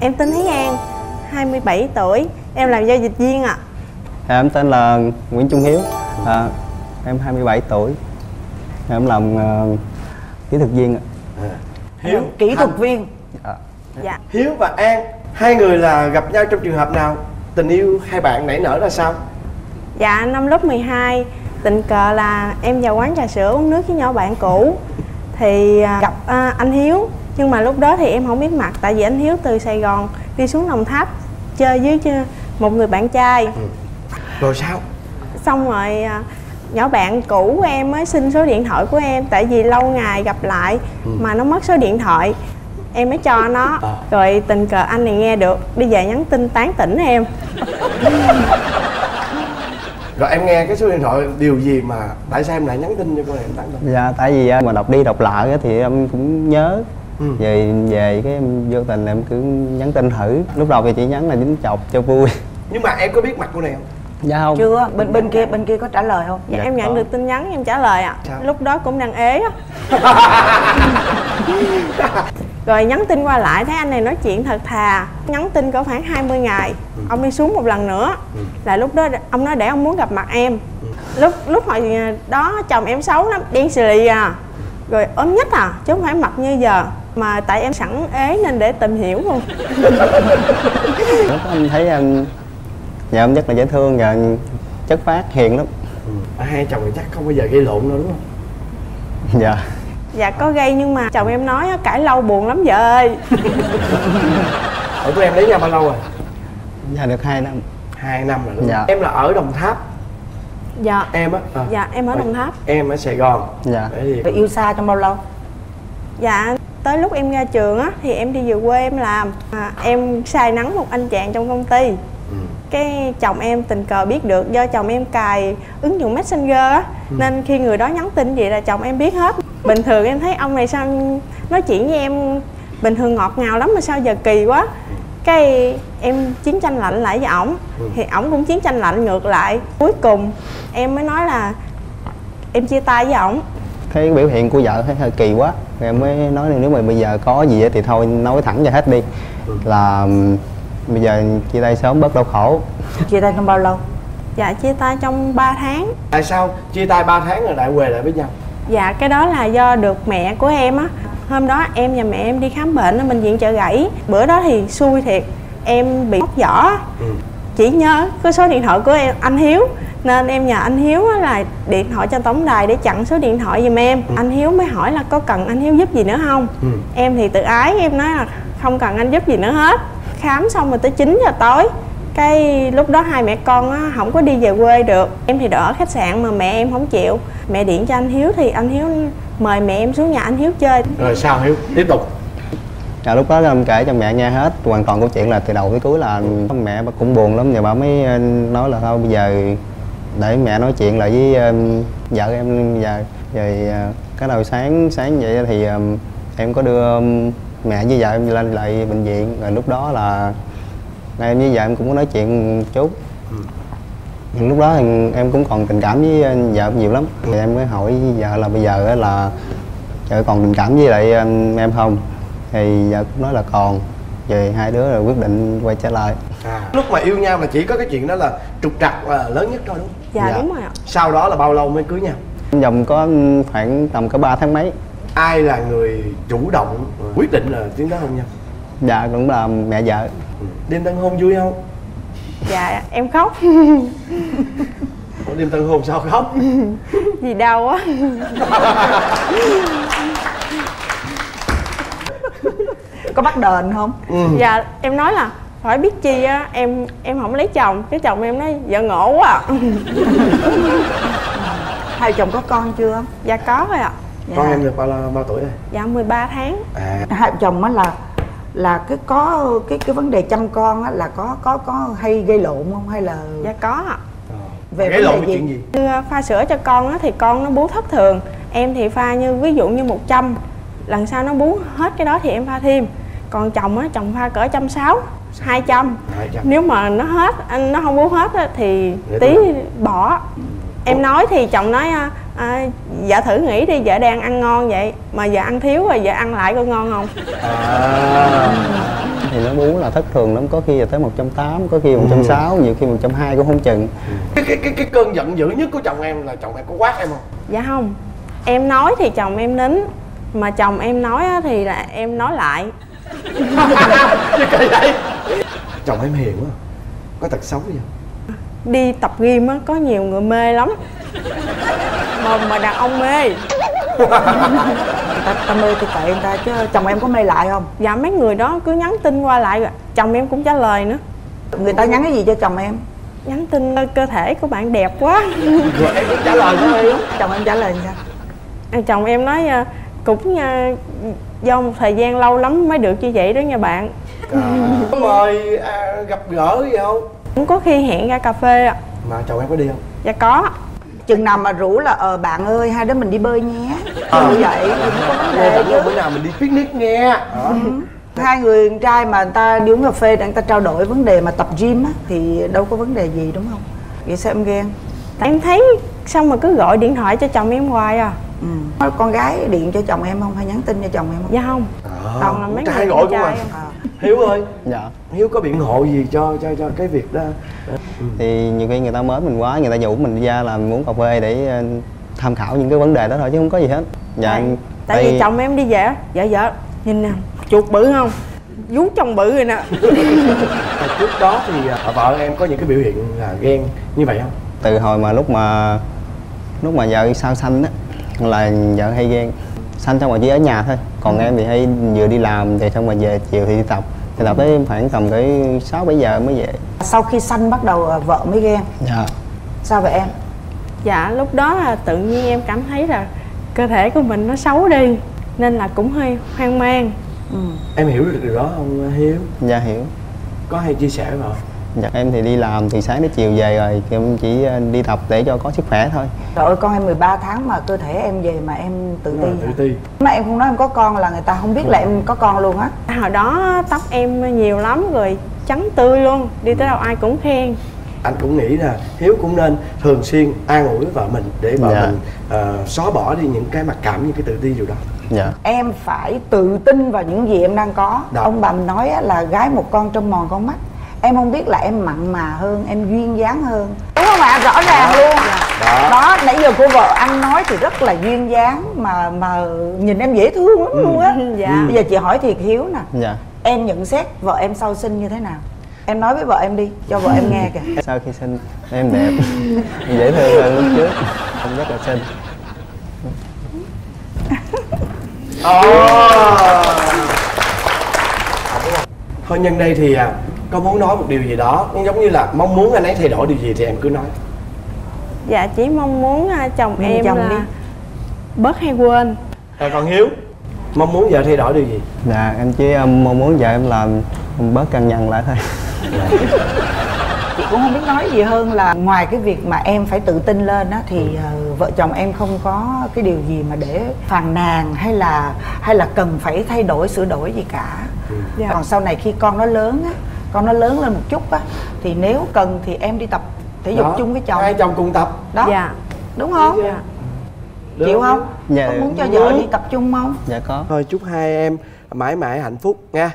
Em tên Thúy An 27 tuổi Em làm giao dịch viên ạ à. Em tên là Nguyễn Trung Hiếu à, Em 27 tuổi Em làm uh, kỹ thuật viên ạ à. Hiếu Kỹ thuật viên à. Dạ Hiếu và An Hai người là gặp nhau trong trường hợp nào? Tình yêu hai bạn nảy nở ra sao? Dạ năm lớp 12 Tình cờ là em vào quán trà sữa uống nước với nhỏ bạn cũ Thì à, gặp à, anh Hiếu Nhưng mà lúc đó thì em không biết mặt Tại vì anh Hiếu từ Sài Gòn đi xuống Đồng Tháp Chơi với một người bạn trai ừ. Rồi sao? Xong rồi à, nhỏ bạn cũ của em mới xin số điện thoại của em Tại vì lâu ngày gặp lại ừ. mà nó mất số điện thoại em mới cho nó à. rồi tình cờ anh này nghe được đi về nhắn tin tán tỉnh em rồi em nghe cái số điện thoại điều gì mà tại sao em lại nhắn tin cho cô này em tán tỉnh dạ tại vì mà đọc đi đọc lại thì em cũng nhớ ừ. về về cái em vô tình em cứ nhắn tin thử. Lúc đầu thì chỉ nhắn là dính chọc cho vui. Nhưng mà em có biết mặt cô này không? Dạ không. Chưa. Bên bên kia bên kia có trả lời không? Dạ, dạ em nhận có. được tin nhắn em trả lời ạ. À. lúc đó cũng đang ế á. Rồi nhắn tin qua lại thấy anh này nói chuyện thật thà. Nhắn tin có khoảng 20 ngày. Ừ. ông đi xuống một lần nữa. Ừ. là lúc đó ông nói để ông muốn gặp mặt em. Ừ. lúc lúc hồi đó chồng em xấu lắm đen xì lì à rồi ốm nhất à? Chứ không phải mặt như giờ mà tại em sẵn ế nên để tìm hiểu luôn. Lúc anh thấy em nhà em rất là dễ thương và chất phát hiền lắm. Ừ. hai chồng thì chắc không bao giờ gây lộn đâu đúng không? Dạ. Dạ có gây nhưng mà chồng em nói cãi lâu buồn lắm vợ ơi. Ở tụi em lấy nhau bao lâu rồi? Dạ được hai năm. Hai năm rồi đúng dạ. em là ở đồng tháp dạ. Em á à. dạ em ở đồng tháp. em ở sài gòn. Dạ. Thì... Yêu xa trong bao lâu? Dạ tới lúc em ra trường á thì em đi về quê em làm. À, em sai nắng một anh chàng trong công ty. Ừ. cái chồng em tình cờ biết được do chồng em cài ứng dụng messenger á. Ừ. nên khi người đó nhắn tin gì là chồng em biết hết. Bình thường em thấy ông này sao nói chuyện với em bình thường ngọt ngào lắm mà sao giờ kỳ quá. Cái em chiến tranh lạnh lại với ổng. Ừ. thì ổng cũng chiến tranh lạnh ngược lại. Cuối cùng em mới nói là em chia tay với ổng. Thấy biểu hiện của vợ thấy hơi kỳ quá. Rồi em mới nói nếu mà bây giờ có gì thì thôi nói thẳng cho hết đi. Là bây giờ chia tay sớm bớt đau khổ. Chia tay trong bao lâu? Dạ chia tay trong 3 tháng. Tại sao? Chia tay 3 tháng rồi lại quề lại với nhau. Dạ cái đó là do được mẹ của em á. Hôm đó em và mẹ em đi khám bệnh ở bệnh viện chợ gãy bữa đó thì xui thiệt em bị móc giỏ ừ. chỉ nhớ có số điện thoại của em anh hiếu nên em nhờ anh hiếu là điện thoại cho tổng đài để chặn số điện thoại giùm em. Ừ. anh hiếu mới hỏi là có cần anh hiếu giúp gì nữa không? Ừ. em thì tự ái em nói là không cần anh giúp gì nữa hết. Khám xong rồi tới 9 giờ tối cái lúc đó hai mẹ con á không có đi về quê được. Em thì đỡ khách sạn mà mẹ em không chịu. Mẹ điện cho anh hiếu thì anh hiếu mời mẹ em xuống nhà anh hiếu chơi. Rồi sao hiếu? Tiếp tục. À, lúc đó em kể cho mẹ nghe hết. Hoàn toàn câu chuyện là từ đầu tới cuối là mẹ cũng buồn lắm. Và bà mới ờ, nói là thôi bây giờ để mẹ nói chuyện lại với um, vợ em giờ rồi uh, cái đầu sáng sáng vậy thì um, em có đưa um, mẹ với vợ em lên lại bệnh viện. Rồi lúc đó là em với vợ em cũng có nói chuyện một chút. Ừ. lúc đó thì em cũng còn tình cảm với vợ em nhiều lắm. Thì em mới hỏi vợ là bây giờ là vợ còn tình cảm với lại em không? Thì vợ cũng nói là còn. Về hai đứa rồi quyết định quay trở lại à. lúc mà yêu nhau là chỉ có cái chuyện đó là trục trặc là lớn nhất thôi đúng không? Dạ, dạ. đúng rồi ạ. Sau đó là bao lâu mới cưới nhau? Vòng có khoảng tầm có 3 tháng mấy. Ai là người chủ động quyết định là tiến tới hôn nhau dạ cũng là mẹ vợ. Ừ. đêm tân hôn vui không? Dạ em khóc. Ủa đêm tân hôn sao khóc? Gì đau á. Có bắt đền không? Ừ. dạ em nói là hỏi biết chi á em em không lấy chồng cái chồng em nói vợ ngộ quá à. hai chồng có con chưa? Dạ có rồi ạ. Dạ. con em được bao bao tuổi rồi? Dạ 13 tháng. À. hai chồng á là là cái có cái cái vấn đề chăm con á là có có có hay gây lộn không? Hay là dạ có ạ. À. về gây lộn chuyện gì? Như pha sữa cho con á thì con nó bú thất thường. Em thì pha như ví dụ như 100 lần sau nó bú hết cái đó thì em pha thêm còn chồng á chồng pha cỡ trăm sáu hai trăm. Nếu mà nó hết anh nó không bú hết á, thì Để tí bỏ. Em nói thì chồng nói à, à, vợ thử nghĩ đi vợ đang ăn ngon vậy mà vợ ăn thiếu rồi vợ ăn lại có ngon không? À, thì nó uống là thất thường lắm có khi là tới 180 có khi 160 nhiều khi 120 cũng không chừng. Cái cái cái cái cơn giận dữ nhất của chồng em là chồng em có quát em không? Dạ không. Em nói thì chồng em nín mà chồng em nói á thì là em nói lại kỳ vậy chồng em hiền quá. Có tật xấu gì không? Đi tập gym á có nhiều người mê lắm. Mà mà đàn ông mê. Ta, ta mê thì kệ người ta chứ chồng em có mê lại không? Dạ mấy người đó cứ nhắn tin qua lại rồi chồng em cũng trả lời nữa. Người ta nhắn cái gì cho chồng em? Nhắn tin "Ơ, cơ thể của bạn đẹp quá. Rồi em cũng trả lời em chồng em trả lời sao? Chồng em nói "À, cũng à, do một thời gian lâu lắm mới được như vậy đó nha bạn. Có mời à, gặp gỡ gì không? Cũng có khi hẹn ra cà phê ạ. Mà chồng em có đi không? Dạ có. Chừng nào mà rủ là ờ bạn ơi hai đứa mình đi bơi nhé. Ờ. như vậy thì cũng bữa nào mình đi picnic nghe. Đó. hai người con trai mà người ta đi uống cà phê để người ta trao đổi vấn đề mà tập gym á thì đâu có vấn đề gì đúng không? Vậy sao em ghen? Em thấy sao mà cứ gọi điện thoại cho chồng em hoài à ừ. con gái điện cho chồng em không? Hay nhắn tin cho chồng em không? Dạ không. Ờ, toàn là mấy trai gọi của trai mình. à. hiếu ơi dạ. Hiếu có biện hộ gì cho cho cho cái việc đó? Thì nhiều khi người ta mến mình quá người ta rủ mình ra là muốn cà phê để ờ, tham khảo những cái vấn đề đó thôi chứ không có gì hết. Dạ tại, tại vì chồng em đi về dạ dạ nhìn nè chuột bự không? Vú chồng bự rồi nè. Trước đó thì à, vợ em có những cái biểu hiện là ghen như vậy không? Từ hồi mà lúc mà lúc mà vợ sau sanh á là vợ hay ghen. Sanh xong rồi chỉ ở nhà thôi còn em thì hay vừa đi làm thì xong rồi về chiều thì đi tập. Thì tập tới khoảng tầm tới sáu bảy giờ mới về. Sau khi sanh bắt đầu vợ mới ghen? Dạ. Sao vậy em? Dạ lúc đó là tự nhiên em cảm thấy là cơ thể của mình nó xấu đi nên là cũng hơi hoang mang. Ừ. em hiểu được điều đó không hiếu? Dạ hiểu. Có hay chia sẻ với vợ dạ em thì đi làm từ sáng đến chiều về rồi em chỉ ờ, đi tập để cho có sức khỏe thôi. Trời ơi con em 13 tháng mà cơ thể em về mà em tự ti tự ti. Mà em không nói em có con là người ta không biết là em có con luôn á. Hồi đó tóc em nhiều lắm rồi trắng tươi luôn đi tới đâu ai cũng khen. Anh cũng nghĩ là hiếu cũng nên thường xuyên an ủi vợ mình để vợ Dạ. mình ờ, xóa bỏ đi những cái mặc cảm những cái tự ti điều đó. Dạ. Em phải tự tin vào những gì em đang có. Đó. ông bà mình nói á, là gái một con trong mòn con mắt em không biết là em mặn mà hơn em duyên dáng hơn. Đúng không ạ? Rõ ràng luôn. Đó. đó nãy giờ cô vợ anh nói thì rất là duyên dáng mà mà nhìn em dễ thương lắm luôn á. Dạ. bây giờ chị hỏi thiệt hiếu nè. Dạ. Em nhận xét vợ em sau sinh như thế nào? Em nói với vợ em đi cho vợ em nghe kìa. Sau khi sinh em đẹp. Dễ thương hơn lúc trước. Em rất là xinh thôi nhân đây thì à, có muốn nói một điều gì đó giống như là mong muốn anh ấy thay đổi điều gì thì em cứ nói. Dạ chỉ mong muốn à, chồng Nhìn em chồng là đi. bớt hay quên. À, còn hiếu mong muốn vợ thay đổi điều gì? Dạ em chỉ um, mong muốn vợ em làm bớt căng nhằn lại thôi. Chị cũng không biết nói gì hơn là ngoài cái việc mà em phải tự tin lên á thì ờ, vợ chồng em không có cái điều gì mà để phàn nàn hay là hay là cần phải thay đổi sửa đổi gì cả. Dạ. còn sau này khi con nó lớn á con nó lớn lên một chút á thì nếu cần thì em đi tập thể dục Đó, chung với chồng. Hai chồng cùng tập. Đó. Dạ. Đúng không? Dạ. Được chịu không? Dạ. có muốn cho vợ đi tập chung không? Dạ có. Thôi chúc hai em mãi mãi hạnh phúc nha